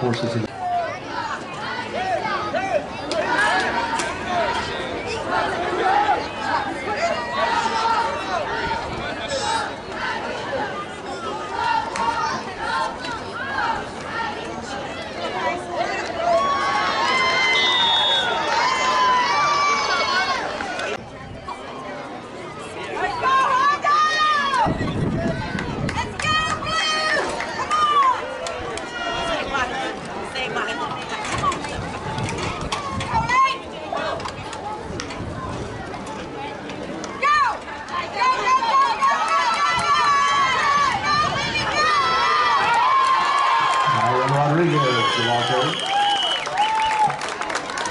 forces it.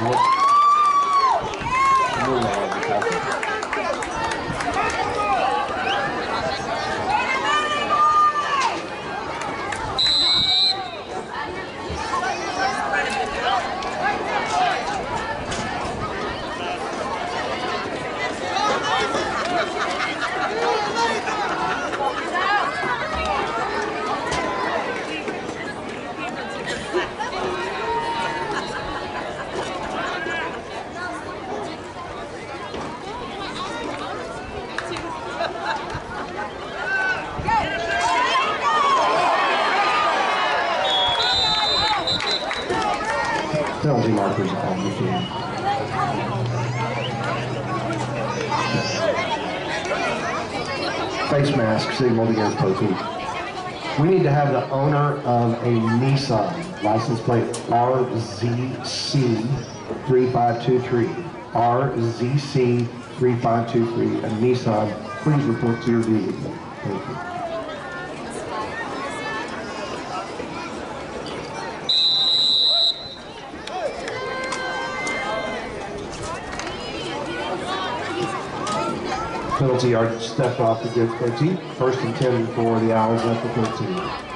뭐. License plate RZC3523. RZC3523, a Nissan. Please report to your vehicle. Thank you. Penalty yard stepped off against Poteet. First and 10 for the Owls at the 13.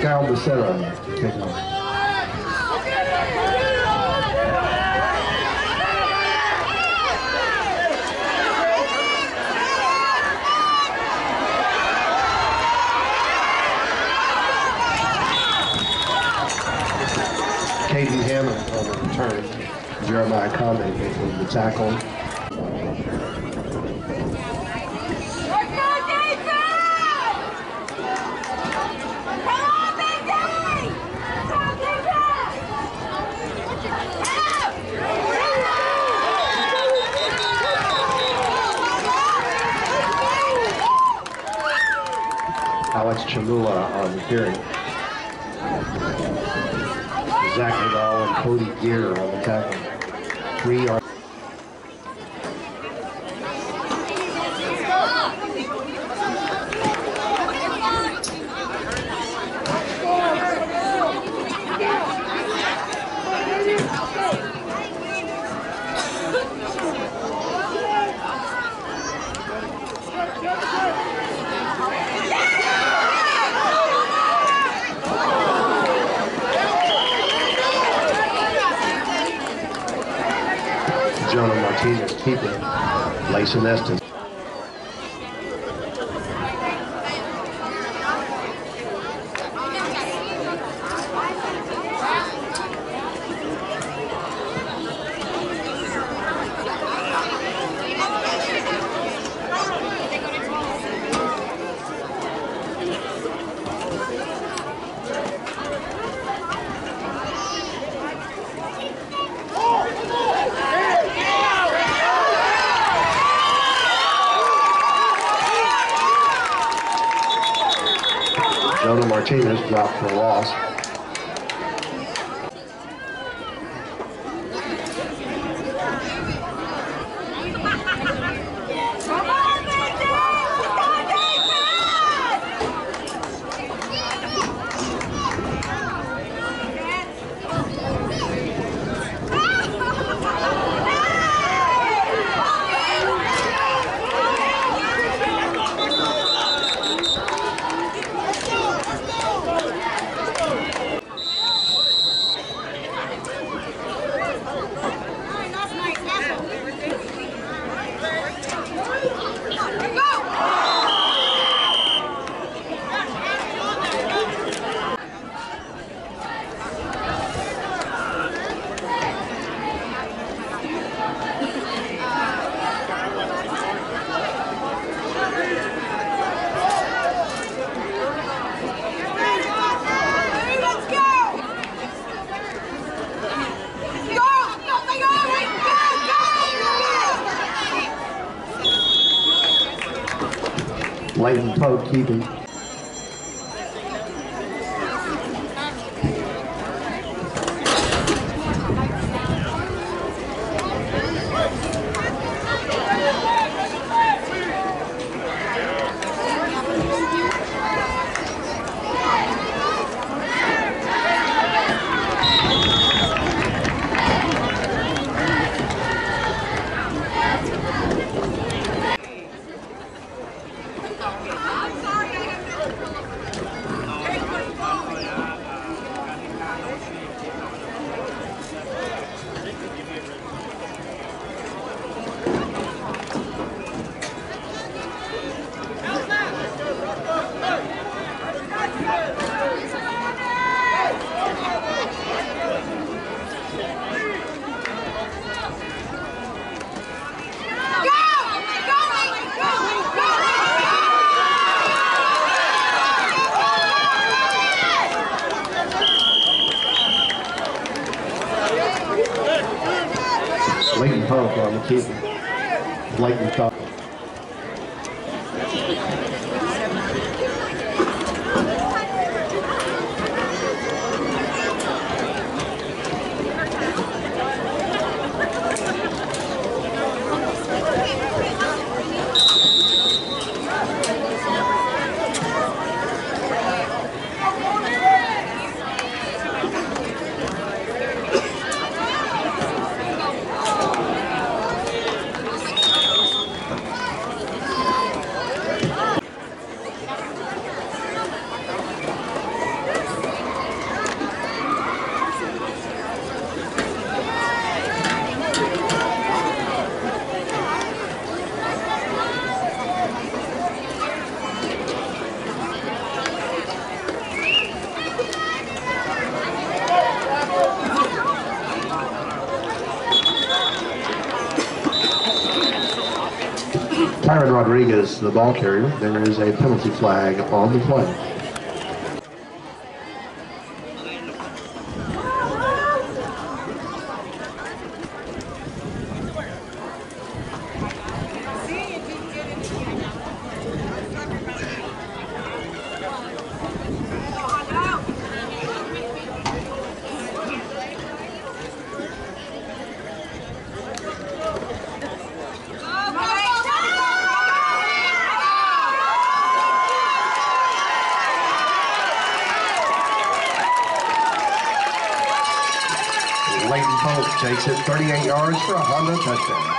Kyle taking over. Caden Hammond on the return. Jeremiah Conley making the tackle. Chamula on the hearing. Zach Vidal and Cody Gear on the tackle. Three are Estes. Jonah Martinez dropped for a loss. Leighton The ball carrier. There is a penalty flag on the play. Leighton Pope takes it 38 yards for a Hondo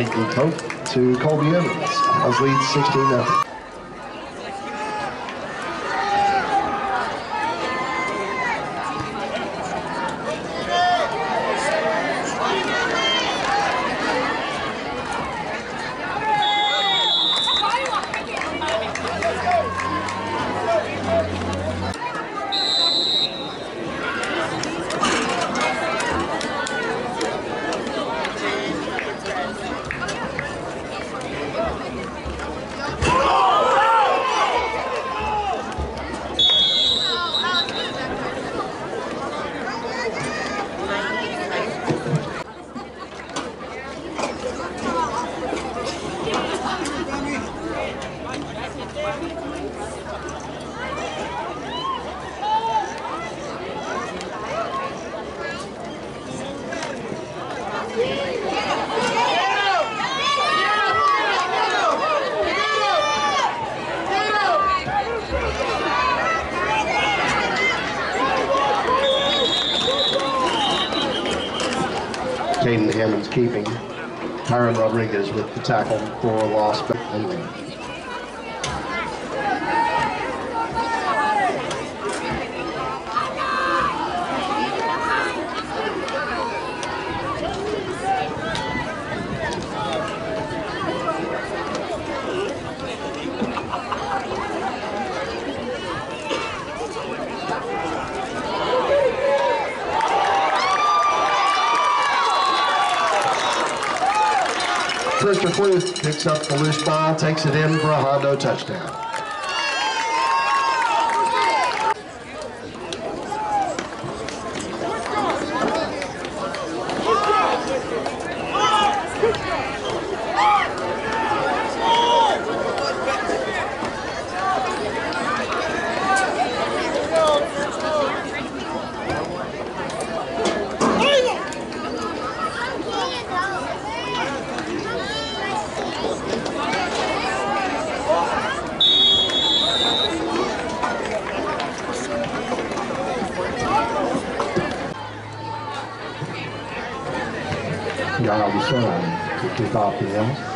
Leighton Pope to Colby Evans. as lead 16 0 Caden Hammond's keeping. Tyron Rodriguez with the tackle for a loss. Picks up the loose ball, takes it in for a Hondo touchdown. Guy Son to kick off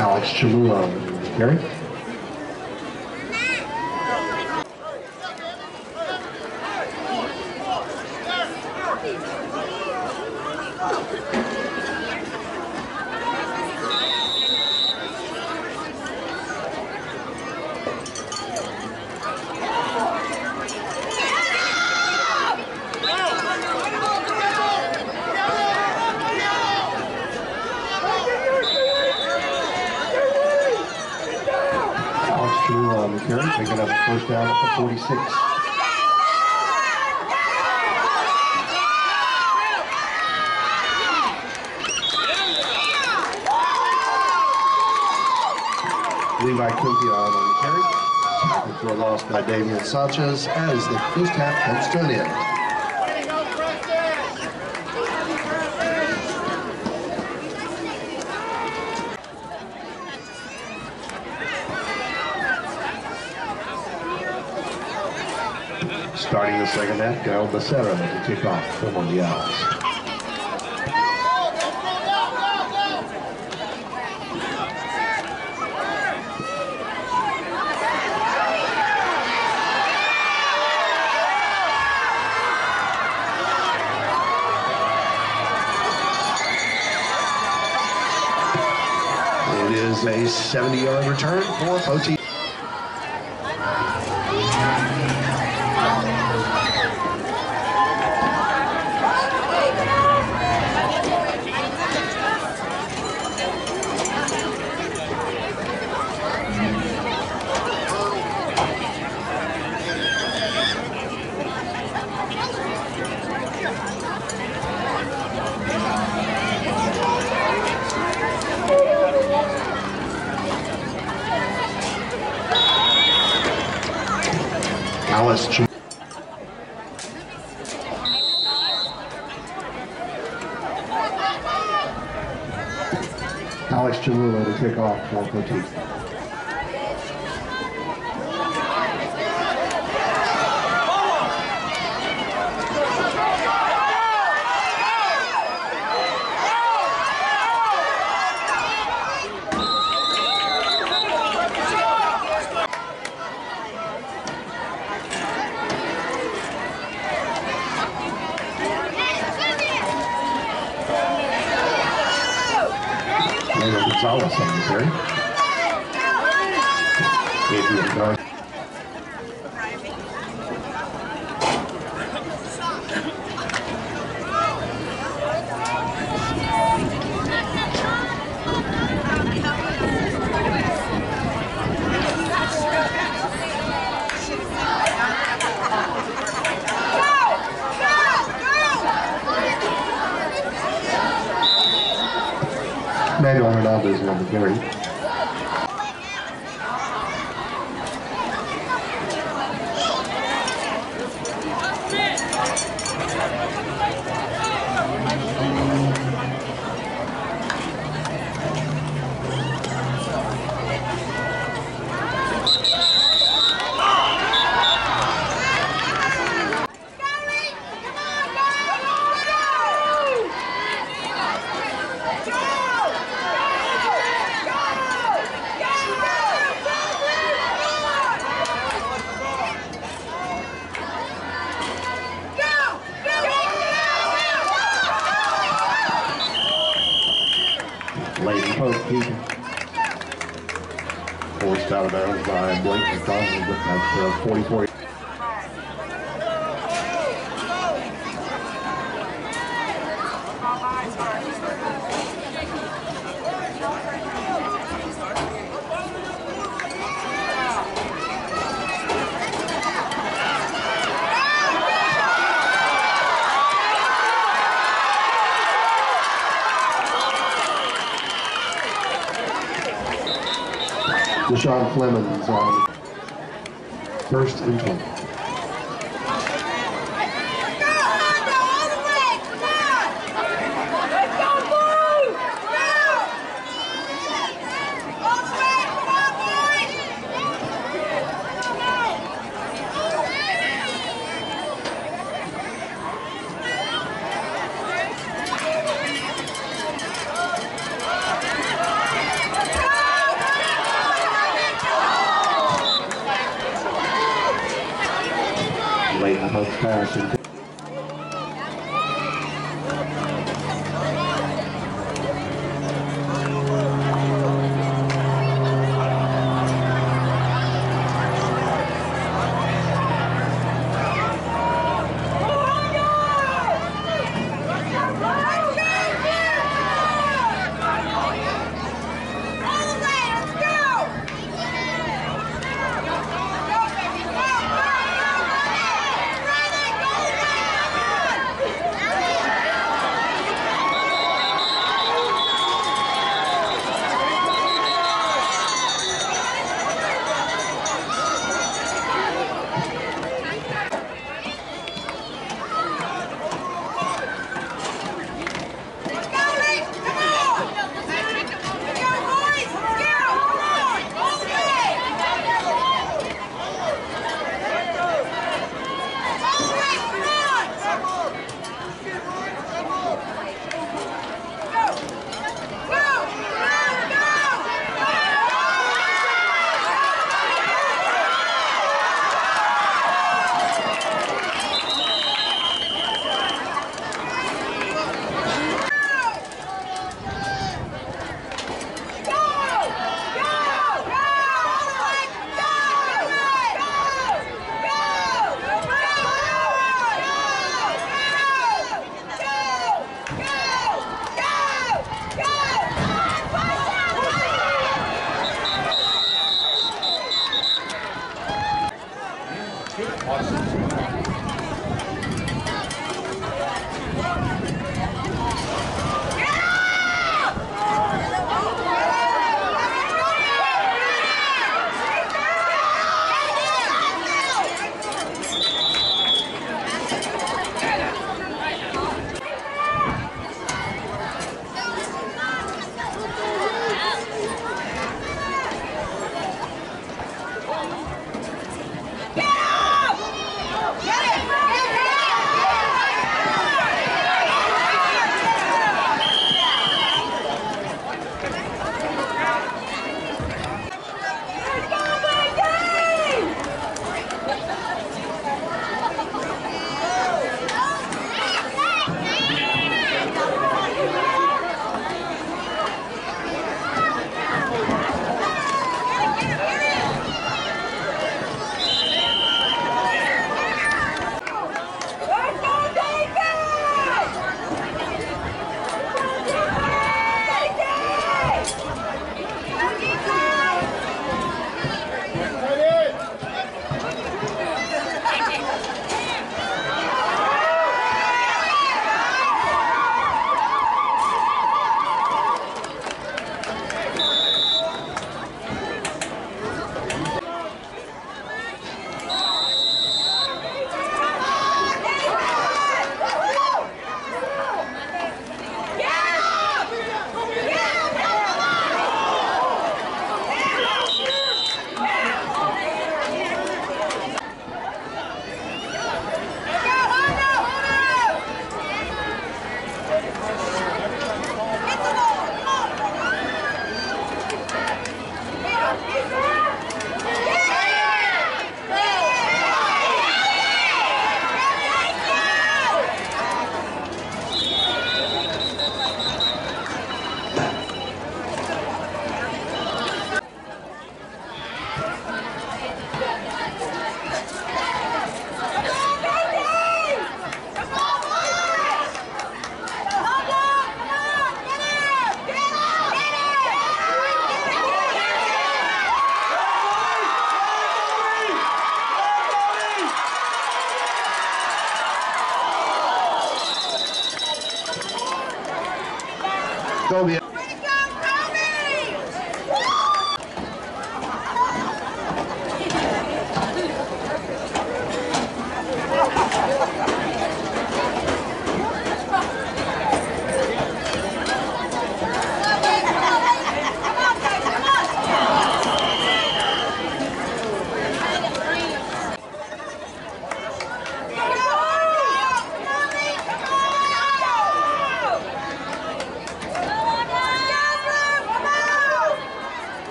Alex Chalula. Gary? Sanchez as the first half comes to an end. Starting the second half, Gael Becerra to kick off for the Owls. It is a 70-yard return for Poteet. Alice Alex Cholula to take off for Poteet. Manuel Hernandez on Deshaun Clemens on first and 20.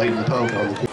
Leighton Pope on the